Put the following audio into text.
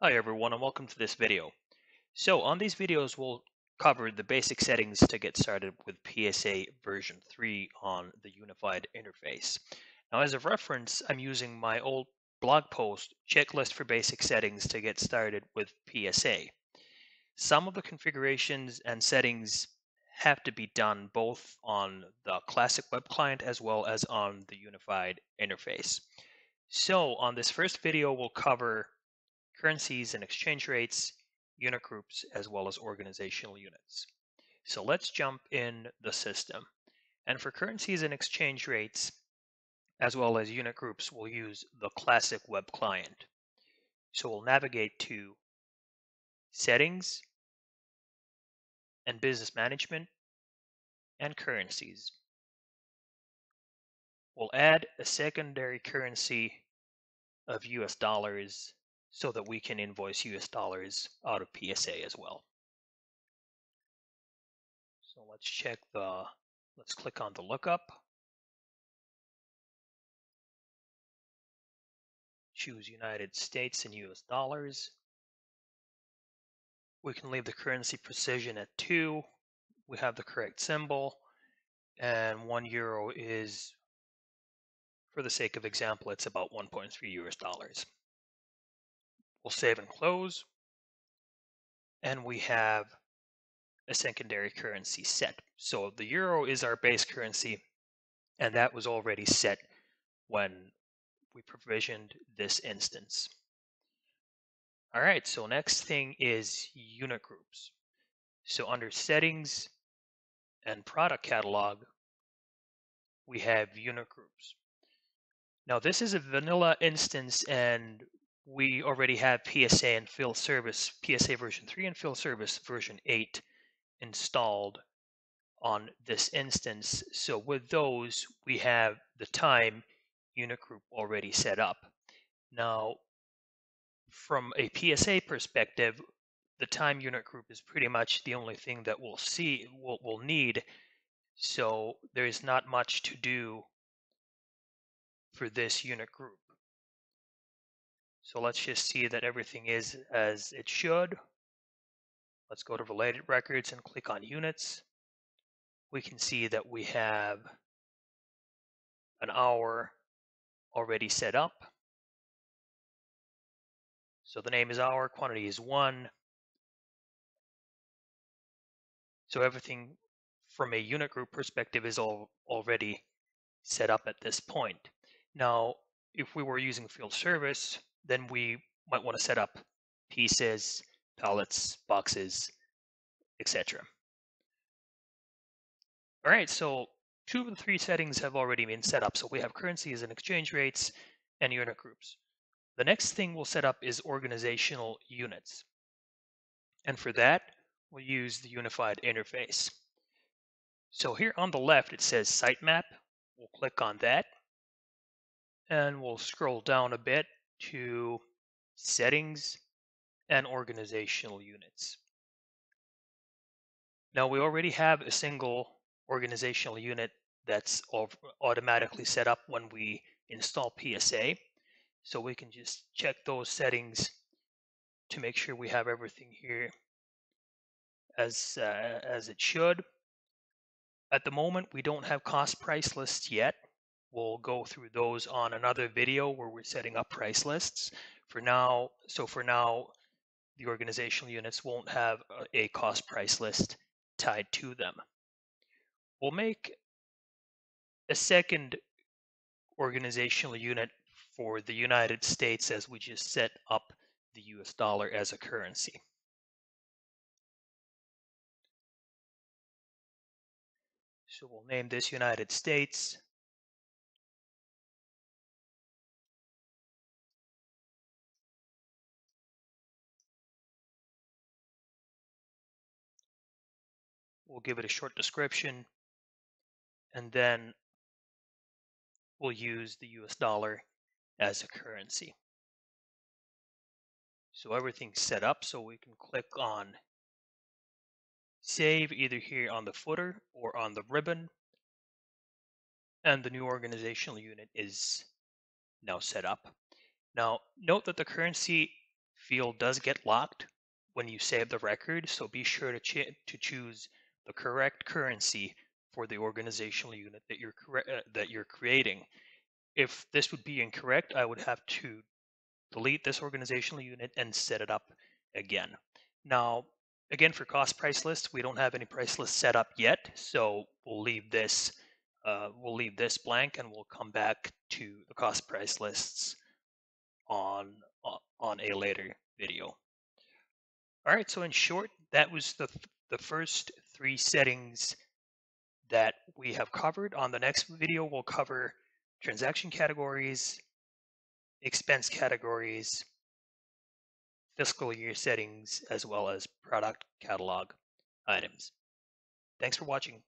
Hi everyone and welcome to this video. So on these videos we'll cover the basic settings to get started with PSA version 3 on the unified interface. Now as a reference I'm using my old blog post checklist for basic settings to get started with PSA. Some of the configurations and settings have to be done both on the classic web client as well as on the unified interface. So on this first video we'll cover currencies and exchange rates, unit groups, as well as organizational units. So let's jump in the system. And for currencies and exchange rates, as well as unit groups, we'll use the classic web client. So we'll navigate to Settings and Business Management and Currencies. We'll add a secondary currency of US dollars so that we can invoice US dollars out of PSA as well. So let's check the, let's click on the lookup. Choose United States and US dollars. We can leave the currency precision at 2. We have the correct symbol. And 1 euro is, for the sake of example, it's about 1.3 US dollars. We'll save and close. And we have a secondary currency set. So the euro is our base currency, and that was already set when we provisioned this instance. All right, so next thing is unit groups. So under settings and product catalog, we have unit groups. Now this is a vanilla instance and we already have PSA and field service, PSA version 3 and field service version 8 installed on this instance. So with those, we have the time unit group already set up. Now, from a PSA perspective, the time unit group is pretty much the only thing that we'll see, we'll, we'll need. So there is not much to do for this unit group. So let's just see that everything is as it should. Let's go to related records and click on units. We can see that we have an hour already set up. So the name is hour, quantity is one. So everything from a unit group perspective is all already set up at this point. Now, if we were using field service, then we might want to set up pieces, pallets, boxes, etc. All right, so two of the three settings have already been set up. So we have currencies and exchange rates and unit groups. The next thing we'll set up is organizational units. And for that, we'll use the unified interface. So here on the left, it says sitemap. We'll click on that. And we'll scroll down a bit to settings and organizational units. Now we already have a single organizational unit that's automatically set up when we install PSA. So we can just check those settings to make sure we have everything here as, uh, as it should. At the moment, we don't have cost price lists yet. We'll go through those on another video where we're setting up price lists. For now, so for now, the organizational units won't have a cost price list tied to them. We'll make a second organizational unit for the United States as we just set up the US dollar as a currency. So we'll name this United States. We'll give it a short description, and then we'll use the US dollar as a currency. So everything's set up so we can click on save either here on the footer or on the ribbon. And the new organizational unit is now set up. Now, note that the currency field does get locked when you save the record, so be sure to, ch- to choose the correct currency for the organizational unit that you're uh, that you're creating. If this would be incorrect, I would have to delete this organizational unit and set it up again. Now, again, for cost price lists, we don't have any price lists set up yet, so we'll leave this uh, we'll leave this blank and we'll come back to the cost price lists on on a later video. All right, so in short, that was the the first three settings that we have covered. On the next video, we'll cover transaction categories, expense categories, fiscal year settings, as well as product catalog items. Thanks for watching.